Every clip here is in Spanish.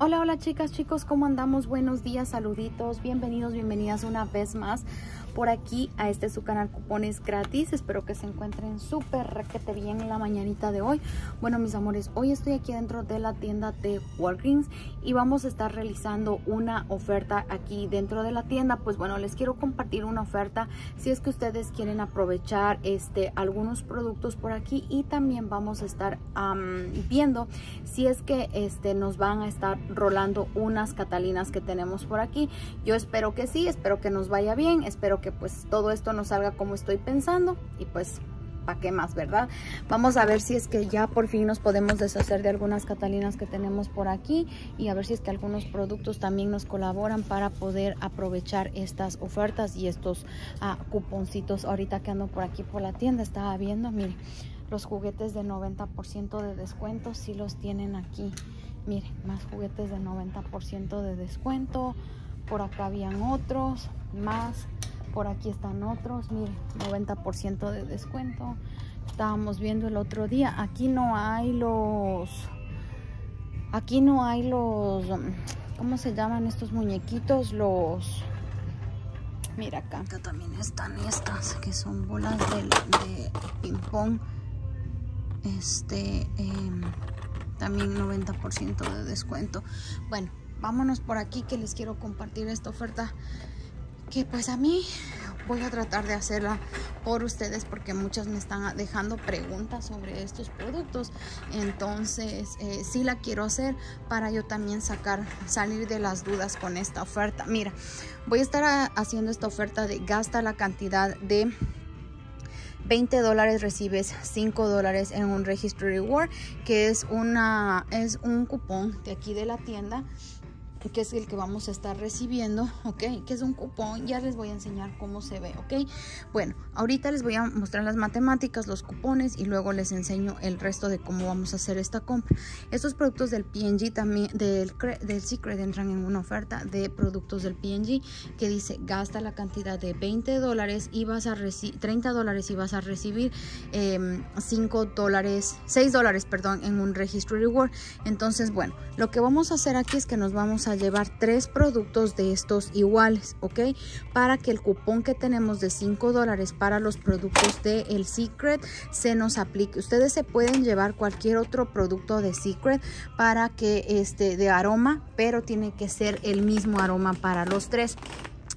Hola, hola chicas, chicos, ¿cómo andamos? Buenos días, saluditos, bienvenidos, bienvenidas una vez más por aquí a este su canal Cupones Gratis. Espero que se encuentren súper requete bien en la mañanita de hoy. Bueno, mis amores, hoy estoy aquí dentro de la tienda de Walgreens y vamos a estar realizando una oferta aquí dentro de la tienda. Pues bueno, les quiero compartir una oferta si es que ustedes quieren aprovechar este algunos productos por aquí y también vamos a estar viendo si es que este nos van a estar rolando unas catalinas que tenemos por aquí. Yo espero que sí, espero que nos vaya bien, espero que pues todo esto no salga como estoy pensando y pues ¿para qué más, verdad? Vamos a ver si es que ya por fin nos podemos deshacer de algunas catalinas que tenemos por aquí y a ver si es que algunos productos también nos colaboran para poder aprovechar estas ofertas y estos ah, cuponcitos. Ahorita que ando por aquí por la tienda estaba viendo, mire, los juguetes de 90% de descuento si los tienen aquí. Mire, más juguetes de 90% de descuento. Por acá habían otros, más por aquí están otros, miren, 90% de descuento. Estábamos viendo el otro día. Aquí no hay los... Aquí no hay los... ¿Cómo se llaman estos muñequitos? Los... Mira acá. También están estas, que son bolas de, ping-pong. Este... Em, también 90% de descuento. Bueno, vámonos por aquí que les quiero compartir esta oferta que pues a mí voy a tratar de hacerla por ustedes porque muchas me están dejando preguntas sobre estos productos. Entonces eh, sí la quiero hacer para yo también sacar salir de las dudas con esta oferta. Mira voy a estar haciendo esta oferta de gasta la cantidad de 20 dólares recibes 5 dólares en un registry reward que es una es un cupón de aquí de la tienda que es el que vamos a estar recibiendo, ¿ok? Que es un cupón, ya les voy a enseñar cómo se ve, ¿ok? Bueno, ahorita les voy a mostrar las matemáticas, los cupones y luego les enseño el resto de cómo vamos a hacer esta compra. Estos productos del PNG también, del, del Secret entran en una oferta de productos del PNG que dice gasta la cantidad de 20 dólares y vas a recibir 30 dólares y vas a recibir 5 em, dólares, 6 dólares, perdón, en un registro reward. Entonces, bueno, lo que vamos a hacer aquí es que nos vamos a llevar tres productos de estos iguales, ¿ok? Para que el cupón que tenemos de 5 dólares para los productos de El Secret se nos aplique. Ustedes se pueden llevar cualquier otro producto de Secret para que este de aroma, pero tiene que ser el mismo aroma para los tres.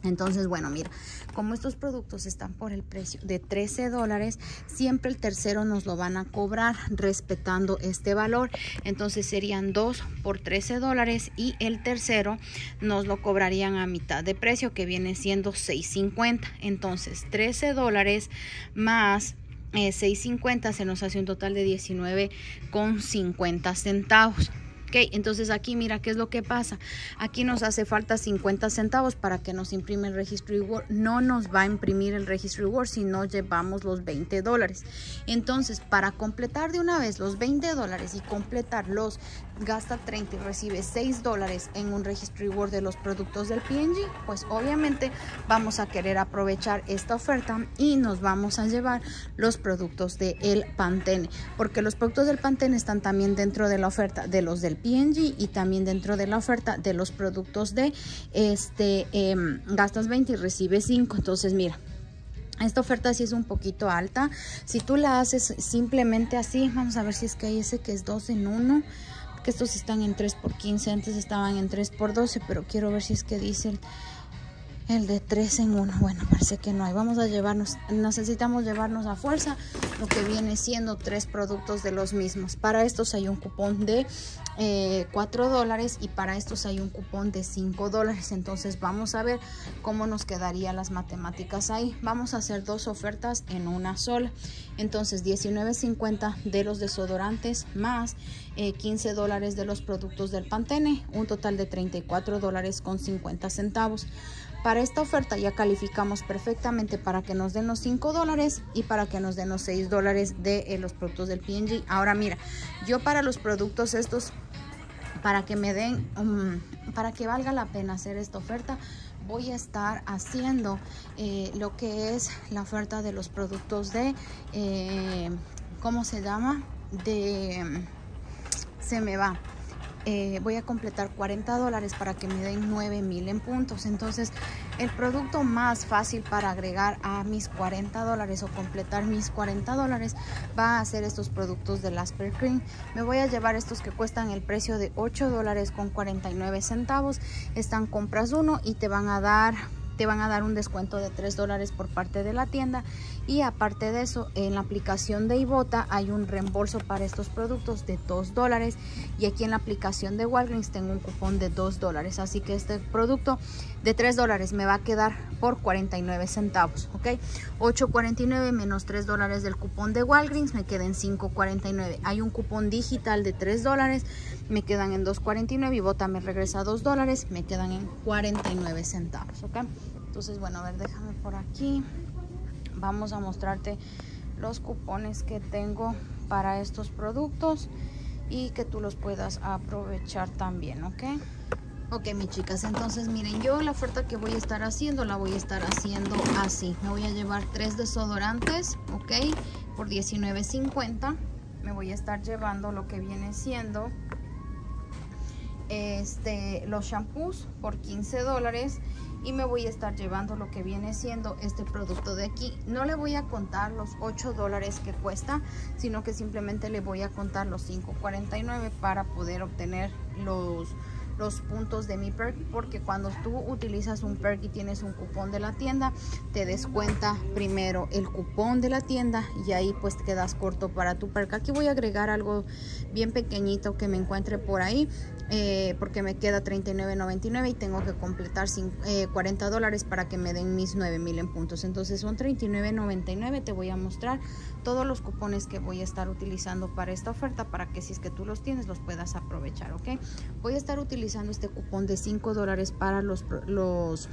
Entonces, bueno, mira, como estos productos están por el precio de 13 dólares, siempre el tercero nos lo van a cobrar respetando este valor. Entonces serían dos por 13 dólares y el tercero nos lo cobrarían a mitad de precio que viene siendo 6.50. Entonces 13 dólares más 6.50 eh, se nos hace un total de 19,50 centavos. Ok, entonces aquí mira qué es lo que pasa. Aquí nos hace falta 50 centavos para que nos imprime el registro reward. No nos va a imprimir el registro reward si no llevamos los 20 dólares. Entonces, para completar de una vez los 20 dólares y completar los gasta 30 y recibe 6 dólares en un registro reward de los productos del PNG, pues obviamente vamos a querer aprovechar esta oferta y nos vamos a llevar los productos de el Pantene, porque los productos del Pantene están también dentro de la oferta de los del PNG y también dentro de la oferta de los productos de este em, gastas 20 y recibes 5. Entonces, mira, esta oferta sí es un poquito alta. Si tú la haces simplemente así, vamos a ver si es que hay ese que es 2 en 1 que estos están en 3 por 15 antes estaban en 3 por 12 pero quiero ver si es que dicen el de 3 en 1 bueno parece que no hay. Vamos a llevarnos necesitamos llevarnos a fuerza lo que viene siendo tres productos de los mismos. Para estos hay un cupón de eh, 4 dólares y para estos hay un cupón de 5 dólares. Entonces vamos a ver cómo nos quedaría las matemáticas ahí. Vamos a hacer dos ofertas en una sola. Entonces 19.50 de los desodorantes más 15 eh, dólares de los productos del Pantene un total de 34 dólares con 50 centavos para esta oferta ya calificamos perfectamente para que nos den los 5 dólares y para que nos den los 6 dólares de eh, los productos del PNG. Ahora mira, yo para los productos estos, para que me den, um, para que valga la pena hacer esta oferta, voy a estar haciendo eh, lo que es la oferta de los productos de, eh, ¿cómo se llama? De, se me va eh, voy a completar 40 dólares para que me den 9 mil en puntos. Entonces, el producto más fácil para agregar a mis 40 dólares o completar mis 40 dólares va a ser estos productos de Asper Cream. Me voy a llevar estos que cuestan el precio de 8 dólares con 49 centavos. Están compras uno y te van a dar te van a dar un descuento de 3 dólares por parte de la tienda. Y aparte de eso en la aplicación de Ibota hay un reembolso para estos productos de 2 dólares. Y aquí en la aplicación de Walgreens tengo un cupón de 2 dólares. Así que este producto de 3 dólares me va a quedar por 49 centavos ok 8.49 menos 3 dólares del cupón de Walgreens me queda en 5.49 hay un cupón digital de 3 dólares me quedan en 2.49 y Bota me regresa 2 dólares me quedan en 49 centavos ok entonces bueno a ver déjame por aquí vamos a mostrarte los cupones que tengo para estos productos y que tú los puedas aprovechar también ok Ok, mis chicas, entonces miren, yo la oferta que voy a estar haciendo, la voy a estar haciendo así. Me voy a llevar tres desodorantes, ok, por $19.50. Me voy a estar llevando lo que viene siendo este, los shampoos por 15 dólares y me voy a estar llevando lo que viene siendo este producto de aquí. No le voy a contar los 8 dólares que cuesta sino que simplemente le voy a contar los 5.49 para poder obtener los los puntos de mi perk porque cuando tú utilizas un perk y tienes un cupón de la tienda te descuenta primero el cupón de la tienda y ahí pues quedas corto para tu perk aquí voy a agregar algo bien pequeñito que me encuentre por ahí eh, porque me queda $39.99 y tengo que completar 40 eh, dólares para que me den mis 9000 en puntos. Entonces son $39.99. Te voy a mostrar todos los cupones que voy a estar utilizando para esta oferta para que si es que tú los tienes los puedas aprovechar, ¿ok? Voy a estar utilizando este cupón de 5 dólares para los, los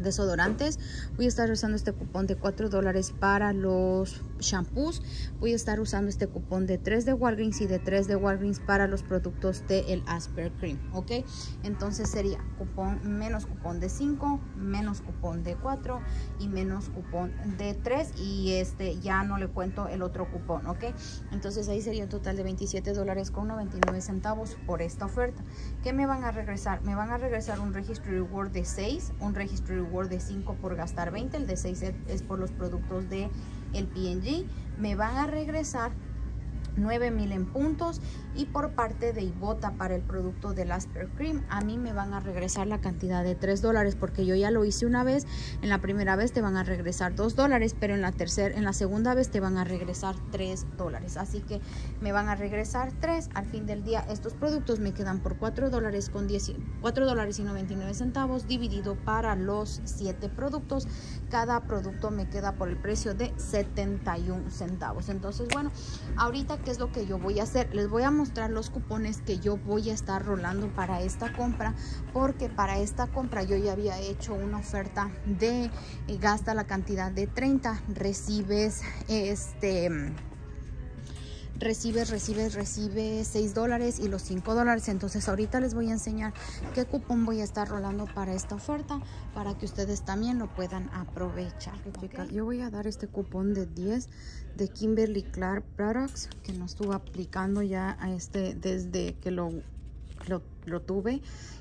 desodorantes. Voy a estar usando este cupón de 4 dólares para los shampoos. Voy a estar usando este cupón de 3 de Walgreens y de 3 de Walgreens para los productos de el Asper Cream. Ok, entonces sería cupón menos cupón de 5, menos cupón de 4 y menos cupón de 3. Y este ya no le cuento el otro cupón. Ok, entonces ahí sería un total de 27 dólares con 99 centavos por esta oferta. ¿Qué me van a regresar? Me van a regresar un registro reward de 6, un registro reward de 5 por gastar 20, el de 6 es por los productos de el PNG, me van a regresar 9000 en puntos y por parte de Ibota para el producto del Asper Cream. A mí me van a regresar la cantidad de 3 dólares porque yo ya lo hice una vez. En la primera vez te van a regresar 2 dólares pero en la tercera en la segunda vez te van a regresar 3 dólares. Así que me van a regresar 3 al fin del día estos productos me quedan por 4 dólares con 10 4 dólares y 99 centavos dividido para los 7 productos. Cada producto me queda por el precio de 71 centavos. Entonces bueno ahorita qué es lo que yo voy a hacer. Les voy a mostrar los cupones que yo voy a estar rolando para esta compra porque para esta compra yo ya había hecho una oferta de eh, gasta la cantidad de 30 recibes este recibes, recibes, recibes 6 dólares y los 5 dólares. Entonces ahorita les voy a enseñar qué cupón voy a estar rolando para esta oferta para que ustedes también lo puedan aprovechar. Yo voy a dar este cupón de 10 de Kimberly Clark Products que no estuvo aplicando ya a este desde que lo, lo, lo tuve.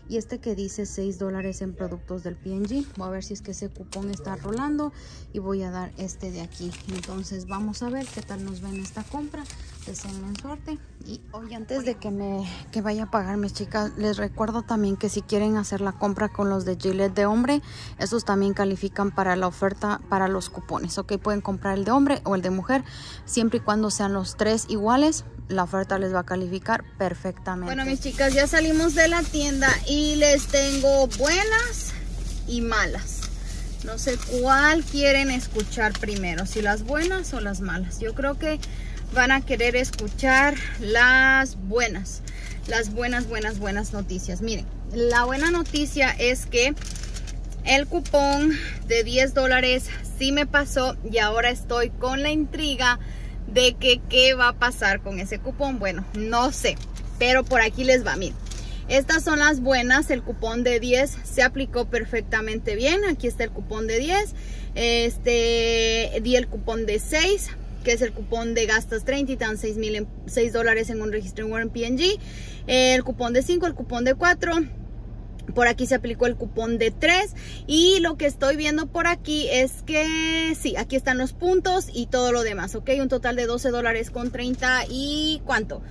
Y este que dice 6 dólares en productos del PNG voy a ver si es que ese cupón está rolando y voy a dar este de aquí. Entonces vamos a ver qué tal nos ven esta compra. Deseenme suerte. Y hoy antes de que me que vaya a pagar mis chicas les recuerdo también que si quieren hacer la compra con los de Gillette de hombre esos también califican para la oferta para los cupones ok pueden comprar el de hombre o el de mujer siempre y cuando sean los tres iguales la oferta les va a calificar perfectamente. Bueno mis chicas ya salimos de la tienda y les tengo buenas y malas no sé cuál quieren escuchar primero si las buenas o las malas yo creo que van a querer escuchar las buenas, las buenas, buenas, buenas noticias. Miren, la buena noticia es que el cupón de 10 dólares sí me pasó y ahora estoy con la intriga de que qué va a pasar con ese cupón. Bueno, no sé, pero por aquí les va, miren. Estas son las buenas, el cupón de 10 se aplicó perfectamente bien, aquí está el cupón de 10, este, di el cupón de 6, que es el cupón de gastas 30 y te dan 6, mil 6 dólares en un registro en Warren PNG. El cupón de 5, el cupón de 4 por aquí se aplicó el cupón de 3 y lo que estoy viendo por aquí es que sí, aquí están los puntos y todo lo demás, ok, un total de 12 dólares con 30 y ¿cuánto?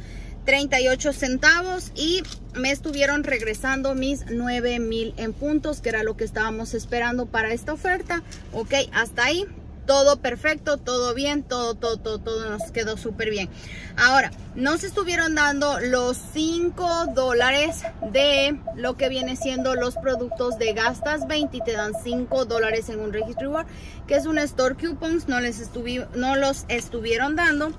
38 centavos y me estuvieron regresando mis 9 mil en puntos que era lo que estábamos esperando para esta oferta ok hasta ahí todo perfecto, todo bien, todo, todo, todo, todo nos quedó súper bien. Ahora, nos estuvieron dando los 5 dólares de lo que viene siendo los productos de gastas 20 y te dan 5 dólares en un registro que es un store coupons, no, les no los estuvieron dando.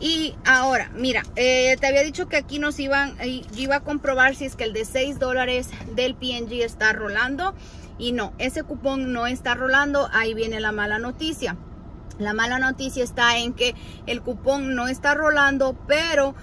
Y ahora, mira, eh, te había dicho que aquí nos iban, yo iba a comprobar si es que el de 6 dólares del PNG está rolando. Y no, ese cupón no está rolando, ahí viene la mala noticia. La mala noticia está en que el cupón no está rolando, pero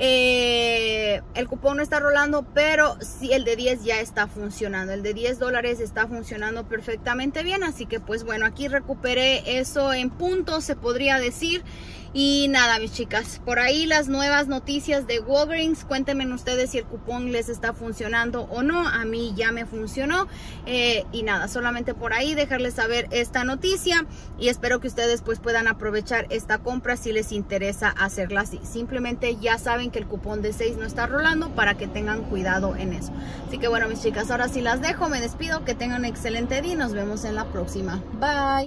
eh, el cupón no está rolando, pero sí el de 10 ya está funcionando. El de 10 dólares está funcionando perfectamente bien. Así que pues bueno, aquí recuperé eso en puntos, se podría decir. Y nada, mis chicas, por ahí las nuevas noticias de Walgreens. Cuéntenme ustedes si el cupón les está funcionando o no. A mí ya me funcionó. Eh, y nada, solamente por ahí dejarles saber esta noticia. Y espero que ustedes pues puedan aprovechar esta compra si les interesa hacerla así. Simplemente ya saben que el cupón de 6 no está rolando para que tengan cuidado en eso. Así que bueno, mis chicas, ahora sí las dejo. Me despido. Que tengan un excelente día y nos vemos en la próxima. Bye.